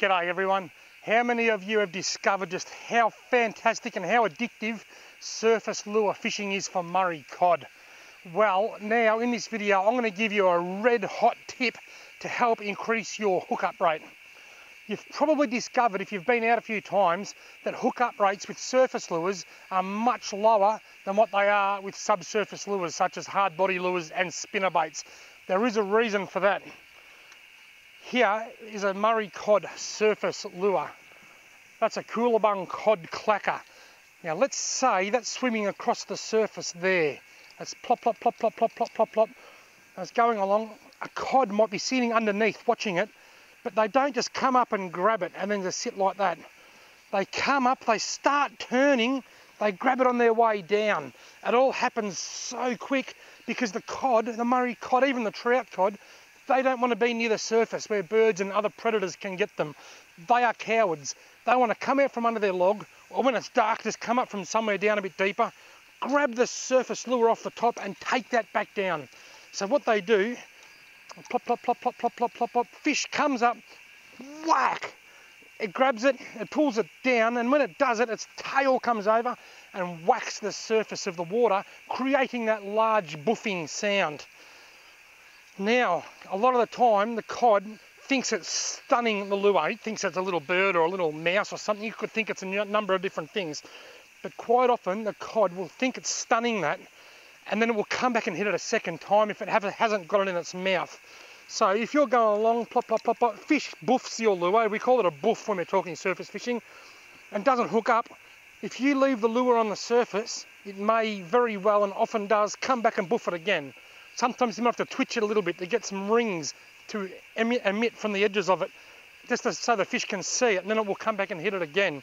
G'day everyone. How many of you have discovered just how fantastic and how addictive surface lure fishing is for Murray cod? Well, now in this video I'm going to give you a red hot tip to help increase your hookup rate. You've probably discovered if you've been out a few times that hookup rates with surface lures are much lower than what they are with subsurface lures such as hard body lures and spinner baits. There is a reason for that. Here is a Murray cod surface lure. That's a Koolabung cod clacker. Now let's say that's swimming across the surface there. That's plop, plop, plop, plop, plop, plop, plop, plop. It's going along. A cod might be sitting underneath watching it, but they don't just come up and grab it and then just sit like that. They come up, they start turning, they grab it on their way down. It all happens so quick because the cod, the Murray cod, even the trout cod, they don't want to be near the surface where birds and other predators can get them. They are cowards. They want to come out from under their log, or when it's dark, just come up from somewhere down a bit deeper, grab the surface lure off the top and take that back down. So what they do, plop, plop, plop, plop, plop, plop, plop, plop, fish comes up, whack, it grabs it, it pulls it down, and when it does it, its tail comes over and whacks the surface of the water, creating that large buffing sound. Now, a lot of the time, the cod thinks it's stunning the lure. It thinks it's a little bird or a little mouse or something. You could think it's a number of different things. But quite often, the cod will think it's stunning that, and then it will come back and hit it a second time if it hasn't got it in its mouth. So if you're going along, plop, plop, plop, plop, fish buffs your lure. We call it a buff when we're talking surface fishing, and doesn't hook up. If you leave the lure on the surface, it may very well and often does come back and buff it again. Sometimes you might have to twitch it a little bit to get some rings to emit, from the edges of it, just to, so the fish can see it, and then it will come back and hit it again.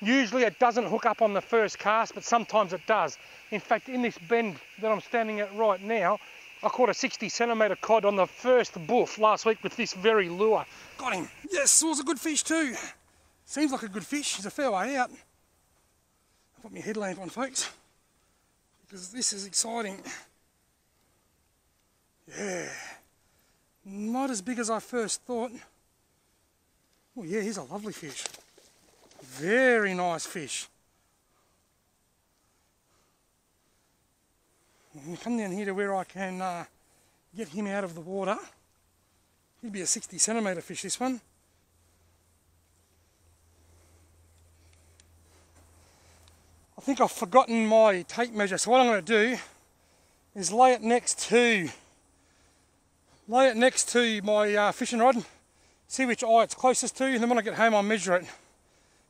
Usually it doesn't hook up on the first cast, but sometimes it does. In fact, in this bend that I'm standing at right now, I caught a 60 centimetre cod on the first buff last week with this very lure. Got him. Yes, it was a good fish too. Seems like a good fish. He's a fair way out. I'll put my headlamp on, folks, because this is exciting. Yeah. Not as big as I first thought. Oh yeah, he's a lovely fish. Very nice fish. come down here to where I can uh, get him out of the water. He'd be a 60 centimetre fish, this one. I think I've forgotten my tape measure, so what I'm going to do is lay it next to lay it next to my uh, fishing rod, see which eye it's closest to, and then when I get home I'll measure it.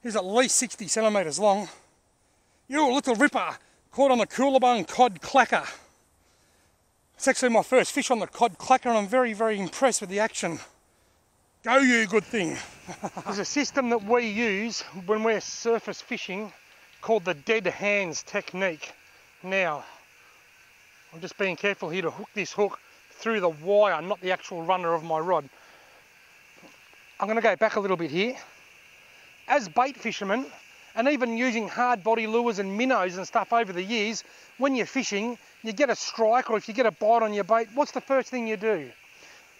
He's at least 60 centimetres long. You little ripper, caught on the Koolabung cod clacker. It's actually my first fish on the cod clacker and I'm very, very impressed with the action. Go you, good thing. There's a system that we use when we're surface fishing called the dead hands technique. Now, I'm just being careful here to hook this hook through the wire, not the actual runner of my rod. I'm going to go back a little bit here. As bait fishermen, and even using hard body lures and minnows and stuff over the years, when you're fishing, you get a strike or if you get a bite on your bait, what's the first thing you do?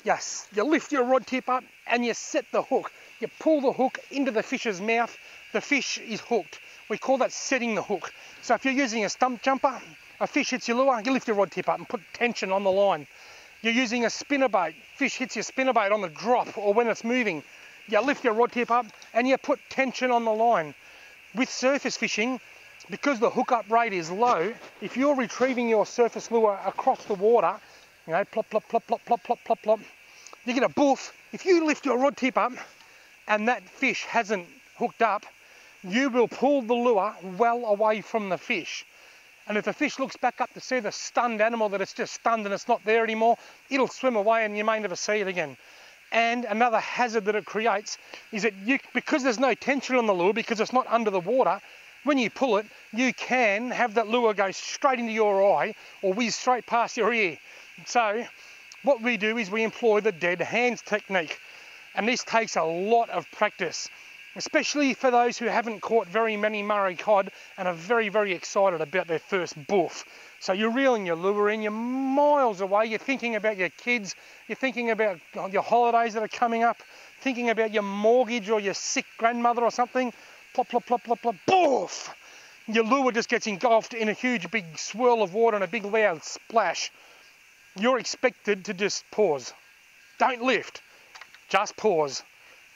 Yes, you lift your rod tip up and you set the hook. You pull the hook into the fish's mouth, the fish is hooked. We call that setting the hook. So if you're using a stump jumper, a fish hits your lure, you lift your rod tip up and put tension on the line. You're using a spinnerbait. Fish hits your spinnerbait on the drop or when it's moving. You lift your rod tip up and you put tension on the line. With surface fishing, because the hookup rate is low, if you're retrieving your surface lure across the water, you know, plop, plop, plop, plop, plop, plop, plop, plop, you get a boof. If you lift your rod tip up and that fish hasn't hooked up, you will pull the lure well away from the fish. And if the fish looks back up to see the stunned animal that it's just stunned and it's not there anymore, it'll swim away and you may never see it again. And another hazard that it creates is that you, because there's no tension on the lure, because it's not under the water, when you pull it, you can have that lure go straight into your eye or whiz straight past your ear. So what we do is we employ the dead hands technique. And this takes a lot of practice especially for those who haven't caught very many Murray cod and are very, very excited about their first buff. So you're reeling your lure in, you're miles away, you're thinking about your kids, you're thinking about your holidays that are coming up, thinking about your mortgage or your sick grandmother or something. Plop, plop, plop, plop, plop, boof! Your lure just gets engulfed in a huge big swirl of water and a big loud splash. You're expected to just pause. Don't lift, just pause.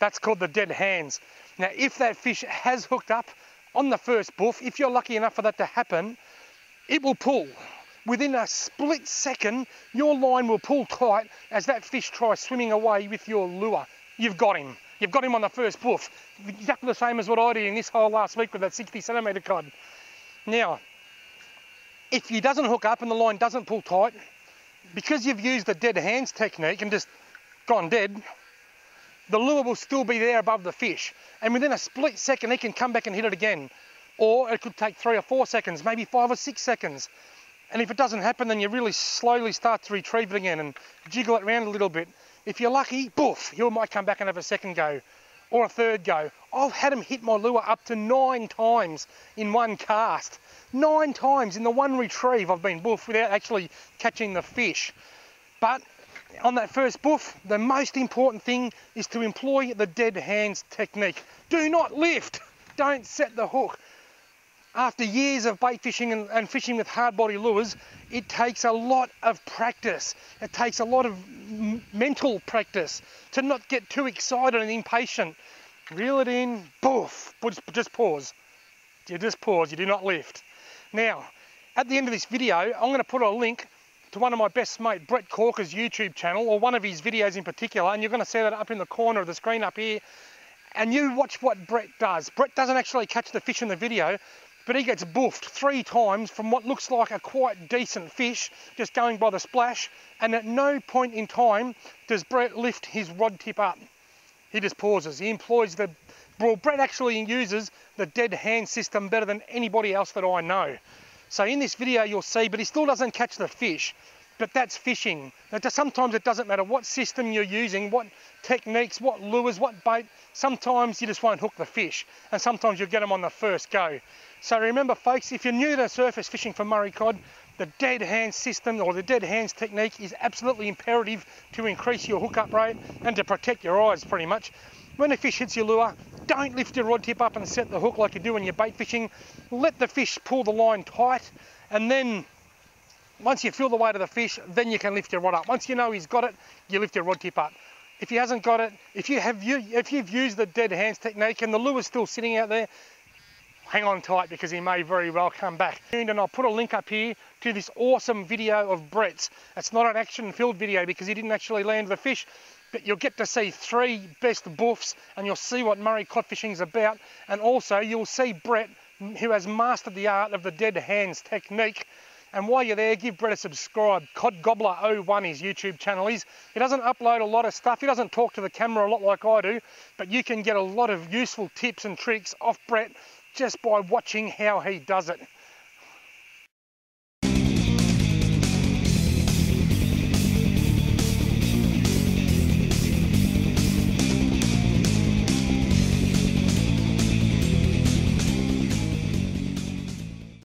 That's called the dead hands. Now, if that fish has hooked up on the first boof, if you're lucky enough for that to happen, it will pull. Within a split second, your line will pull tight as that fish tries swimming away with your lure. You've got him. You've got him on the first boof. Exactly the same as what I did in this hole last week with that 60 centimetre cod. Now, if he doesn't hook up and the line doesn't pull tight, because you've used the dead hands technique and just gone dead, the lure will still be there above the fish. And within a split second, he can come back and hit it again. Or it could take three or four seconds, maybe five or six seconds. And if it doesn't happen, then you really slowly start to retrieve it again and jiggle it around a little bit. If you're lucky, boof, he might come back and have a second go or a third go. I've had him hit my lure up to nine times in one cast. Nine times in the one retrieve I've been boofed without actually catching the fish. But on that first boof, the most important thing is to employ the dead hands technique. Do not lift, don't set the hook. After years of bait fishing and, and fishing with hard body lures, it takes a lot of practice. It takes a lot of mental practice to not get too excited and impatient. Reel it in, boof, just pause. You just pause, you do not lift. Now, at the end of this video, I'm going to put a link to one of my best mate Brett Corker's YouTube channel, or one of his videos in particular, and you're going to see that up in the corner of the screen up here. And you watch what Brett does. Brett doesn't actually catch the fish in the video, but he gets boofed three times from what looks like a quite decent fish just going by the splash and at no point in time does Brett lift his rod tip up. He just pauses. He employs the, well Brett actually uses the dead hand system better than anybody else that I know. So in this video you'll see, but he still doesn't catch the fish but that's fishing. Sometimes it doesn't matter what system you're using, what techniques, what lures, what bait. Sometimes you just won't hook the fish, and sometimes you'll get them on the first go. So remember, folks, if you're new to surface fishing for Murray cod, the dead hands system or the dead hands technique is absolutely imperative to increase your hookup rate and to protect your eyes pretty much. When a fish hits your lure, don't lift your rod tip up and set the hook like you do when you're bait fishing. Let the fish pull the line tight and then once you feel the weight of the fish, then you can lift your rod up. Once you know he's got it, you lift your rod tip up. If he hasn't got it, if you have you, if you've used the dead hands technique and the lure's still sitting out there, hang on tight because he may very well come back. And I'll put a link up here to this awesome video of Brett's. It's not an action-filled video because he didn't actually land the fish, but you'll get to see three best boofs and you'll see what Murray cod fishing is about. And also you'll see Brett, who has mastered the art of the dead hands technique, and while you're there, give Brett a subscribe. Cod Gobbler 01 his YouTube channel is. He doesn't upload a lot of stuff. He doesn't talk to the camera a lot like I do, but you can get a lot of useful tips and tricks off Brett just by watching how he does it.